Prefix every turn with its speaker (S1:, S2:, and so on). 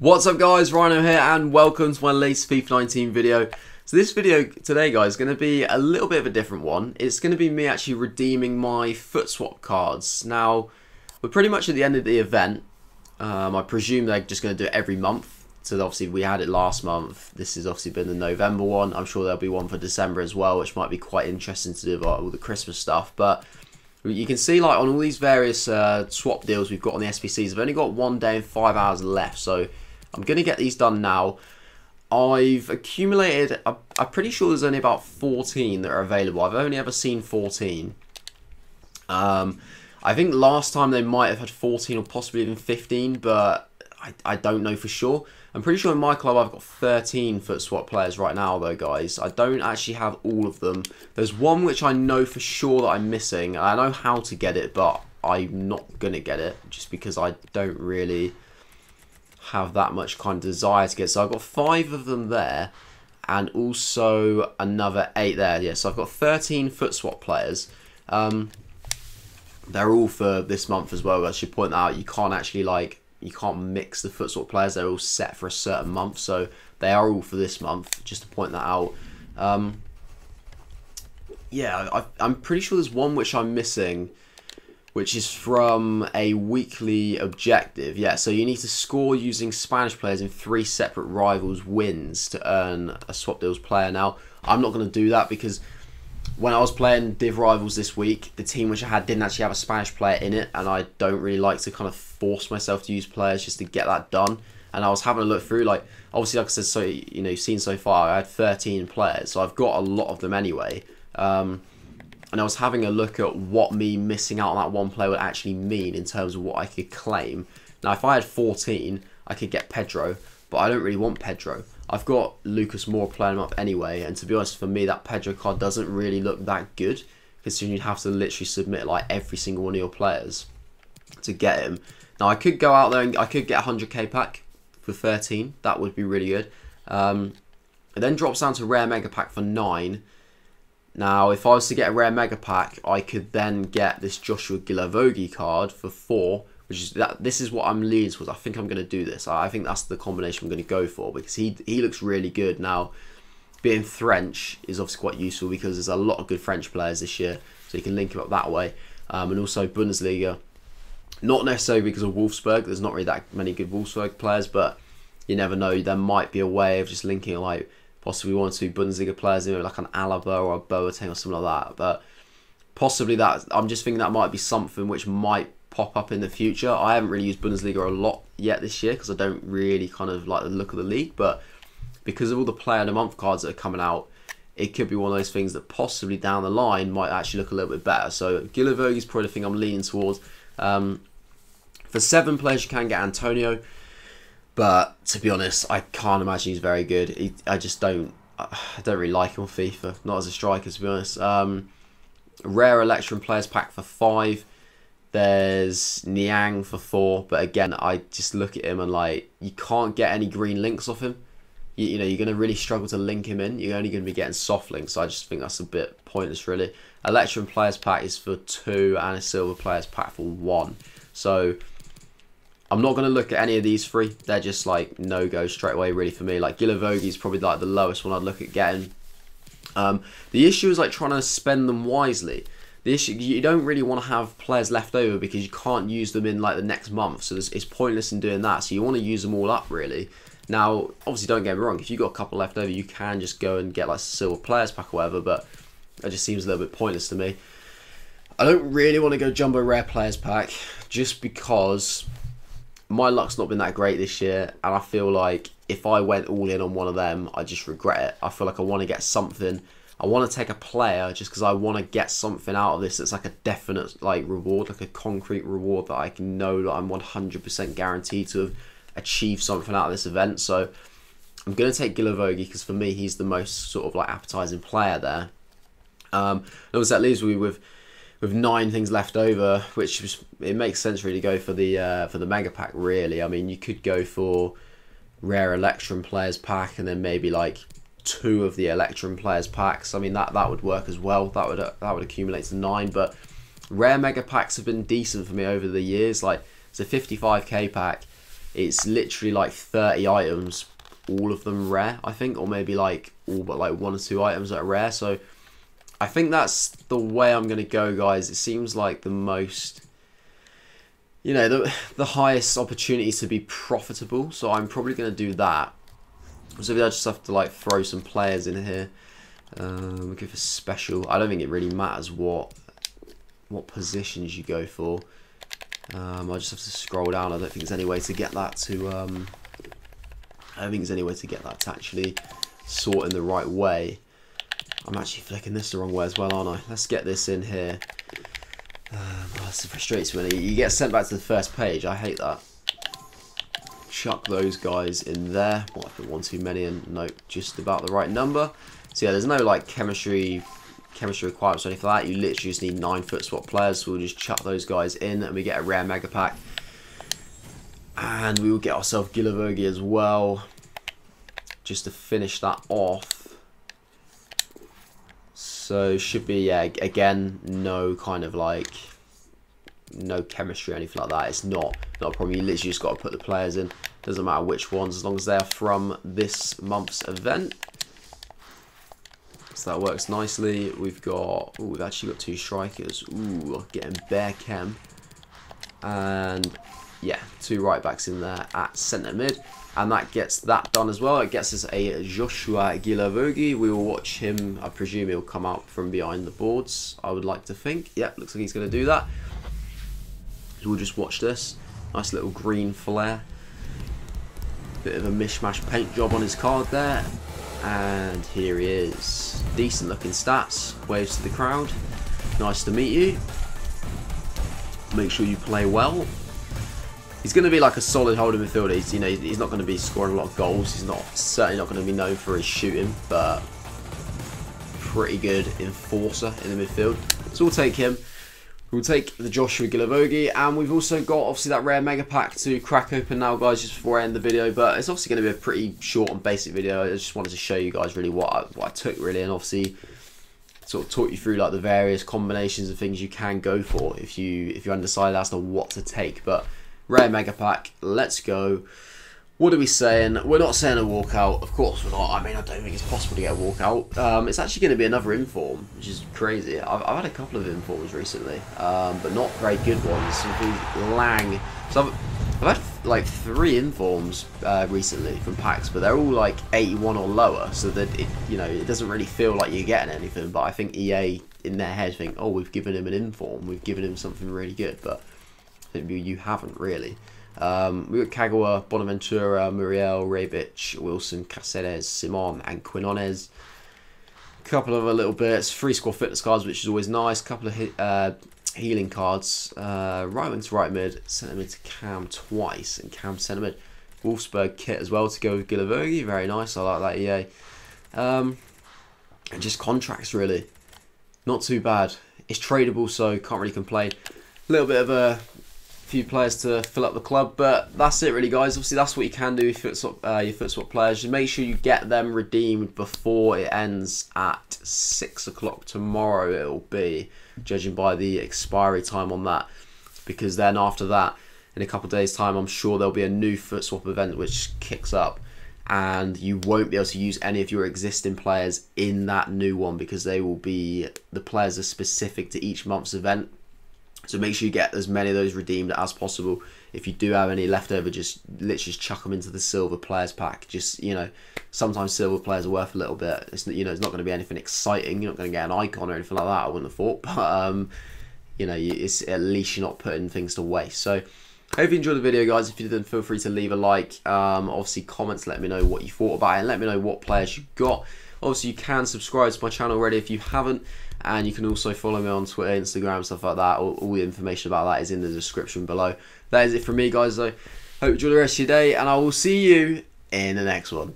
S1: What's up guys, Ryno here and welcome to my latest FIFA 19 video. So this video today guys is going to be a little bit of a different one. It's going to be me actually redeeming my FUT swap cards. Now, we're pretty much at the end of the event. Um, I presume they're just going to do it every month. So obviously we had it last month. This has obviously been the November one. I'm sure there'll be one for December as well, which might be quite interesting to do about all the Christmas stuff. But you can see like on all these various uh, swap deals we've got on the SBCs, I've only got one day and five hours left. So I'm going to get these done now. I've accumulated, I'm, pretty sure there's only about 14 that are available. I've only ever seen 14. Um, I think last time they might have had 14 or possibly even 15, but I, I don't know for sure. I'm pretty sure in my club I've got 13 FUT swap players right now though guys. I don't actually have all of them. There's one which I know for sure that I'm missing. I know how to get it but I'm not going to get it just because I don't really have that much kind of desire to get. So I've got five of them there and also another eight there. Yeah, so I've got 13 FUT swap players. Um, they're all for this month as well. I should point that out you can't actually like you can't mix the FUT swap players. They're all set for a certain month, so they are all for this month. Just to point that out. Um, yeah, I, I'm pretty sure there's one which I'm missing which is from a weekly objective. Yeah, so you need to score using Spanish players in three separate rivals wins to earn a swap deals player. Now, I'm not going to do that because when I was playing Div Rivals this week, the team which I had didn't actually have a Spanish player in it, and I don't really like to kind of force myself to use players just to get that done. And I was having a look through, like obviously, like I said, so you know, you've seen so far, I had 13 players, so I've got a lot of them anyway. Um, and I was having a look at what me missing out on that one player would actually mean in terms of what I could claim. Now, if I had 14, I could get Pedro, but I don't really want Pedro. I've got Lucas Moura playing him up anyway, and to be honest, for me, that Pedro card doesn't really look that good, considering you'd have to literally submit like every single one of your players to get him. Now, I could go out there and I could get a 100k pack for 13. That would be really good. Um, it then drops down to rare mega pack for 9 now, if I was to get a rare mega pack, I could then get this Joshua Guilavogui card for four, which is that. This is what I'm leaning towards. I think I'm going to do this. I think that's the combination I'm going to go for because he he looks really good. Now, being French is obviously quite useful because there's a lot of good French players this year, so you can link him up that way. Um, and also Bundesliga, not necessarily because of Wolfsburg. There's not really that many good Wolfsburg players, but you never know. There might be a way of just linking like possibly one or two Bundesliga players, know, like an Alaba or a Boateng or something like that. But possibly that I'm just thinking that might be something which might pop up in the future. I haven't really used Bundesliga a lot yet this year because I don't really kind of like the look of the league, but because of all the player of the month cards that are coming out, it could be one of those things that possibly down the line might actually look a little bit better. So Guilavogui is probably the thing I'm leaning towards. Um, for seven players, you can get Antonio. But to be honest, I can't imagine he's very good. He, I just don't. I don't really like him on FIFA. Not as a striker, to be honest. Um, rare Electrum players pack for five. There's Niang for four, but again, I just look at him and like you can't get any green links off him. You, you know, you're going to really struggle to link him in. You're only going to be getting soft links. So I just think that's a bit pointless, really. Electrum players pack is for two, and a silver players pack for one. So I'm not going to look at any of these three. They're just like no go straight away really for me. Like Guilavogui is probably like the lowest one I'd look at getting. Um, the issue is like trying to spend them wisely. The issue you don't really want to have players left over because you can't use them in like the next month. So it's pointless in doing that. So you want to use them all up really. Now, obviously, don't get me wrong. If you've got a couple left over, you can just go and get like silver players pack or whatever. But it just seems a little bit pointless to me. I don't really want to go jumbo rare players pack just because my luck's not been that great this year, and I feel like if I went all in on one of them, I just regret it. I feel like I want to get something. I want to take a player just because I want to get something out of this that's like a definite like reward, like a concrete reward that I can know that I'm 100% guaranteed to have achieved something out of this event. So I'm going to take Guilavogui because for me, he's the most sort of like appetizing player there. Um, and that leaves me with with nine things left over, which was, it makes sense really to go for the uh, for the mega pack. Really, I mean, you could go for rare Electrum players pack, and then maybe like two of the Electrum players packs. I mean, that that would work as well. That would uh, that would accumulate to nine. But rare mega packs have been decent for me over the years. Like it's a 55k pack. it's literally like 30 items, all of them rare, I think, or maybe like all but like one or two items that are rare. So I think that's the way I'm going to go, guys. It seems like the most, you know, the, the highest opportunity to be profitable. So I'm probably going to do that. So I just have to like throw some players in here. Um, go for special. I don't think it really matters what what positions you go for. Um, I just have to scroll down. I don't think there's any way to get that to. Um, I don't think there's any way to get that to actually sort in the right way. I'm actually flicking this the wrong way as well, aren't I? Let's get this in here. Um, oh, that's frustrating when you get sent back to the first page. I hate that. Chuck those guys in there. What, put one too many and note just about the right number. So yeah, there's no like chemistry chemistry requirements or anything like that. You literally just need nine FUT swap players. So we'll just chuck those guys in and we get a rare mega pack. And we will get ourselves Guilavogui as well. Just to finish that off. So should be, yeah, again, no kind of like, no chemistry or anything like that. It's not, not a problem. You literally just got to put the players in. Doesn't matter which ones, as long as they're from this month's event. So that works nicely. We've got, ooh, we've actually got two strikers. Ooh, getting bare chem. And yeah, two right backs in there at centre mid and that gets that done as well. It gets us a Joshua Guilavogui. We will watch him. I presume he'll come out from behind the boards. I would like to think. Yeah, looks like he's going to do that. we'll just watch this. Nice little green flare. Bit of a mishmash paint job on his card there. And here he is. Decent looking stats. Waves to the crowd. Nice to meet you. Make sure you play well he's going to be like a solid holding midfielder. He's, you know, he's not going to be scoring a lot of goals. He's not certainly not going to be known for his shooting, but pretty good enforcer in the midfield. So we'll take him. We'll take the Joshua Guilavogui, and we've also got obviously that rare mega pack to crack open now, guys, just before I end the video. But it's obviously going to be a pretty short and basic video. I just wanted to show you guys really what I, what I took, really, and obviously sort of talk you through like the various combinations of things you can go for if you if you're undecided as to what to take. But Rare Mega Pack, let's go. What are we saying? We're not saying a walkout. Of course we're not. I mean, I don't think it's possible to get a walkout. Um, it's actually going to be another inform, which is crazy. I've, I've had a couple of informs recently, um, but not very good ones. Something Lang. So I've, I've, had like three informs uh, recently from packs, but they're all like 81 or lower, so that it, you know it doesn't really feel like you're getting anything. But I think EA in their head think, oh, we've given him an inform, we've given him something really good, but you haven't really. Um, we got Kagawa, Bonaventura, Muriel, Rebic, Wilson, Caceres, Simon, and Quinones. A couple of a little bits, free score fitness cards, which is always nice. Couple of uh, healing cards. Uh, right wing to right mid, centre mid to Cam twice, and Cam centre mid. Wolfsburg kit as well to go with Guilavogui. Very nice. I like that EA. Um, and just contracts really. Not too bad. It's tradable, so can't really complain. A little bit of a few players to fill up the club. But that's it, really, guys. Obviously, that's what you can do with uh, your FUT swap players. Just make sure you get them redeemed before it ends at six o'clock tomorrow. It'll be judging by the expiry time on that, because then after that, in a couple of days' time, I'm sure there'll be a new FUT swap event which kicks up. And you won't be able to use any of your existing players in that new one because they will be the players are specific to each month's event so make sure you get as many of those redeemed as possible. If you do have any left over, just literally just chuck them into the silver players pack. Just you know, sometimes silver players are worth a little bit. It's you know, it's not going to be anything exciting. You're not going to get an icon or anything like that. I wouldn't have thought, but um, you know, it's at least you're not putting things to waste. So. Hope you enjoyed the video, guys. If you did, feel free to leave a like. Um, obviously, comments, let me know what you thought about it, and let me know what players you got. Obviously, you can subscribe to my channel already if you haven't and you can also follow me on Twitter, Instagram, stuff like that. All, all, the information about that is in the description below. That is it from me, guys. Though, hope you enjoy the rest of your day, and I will see you in the next one.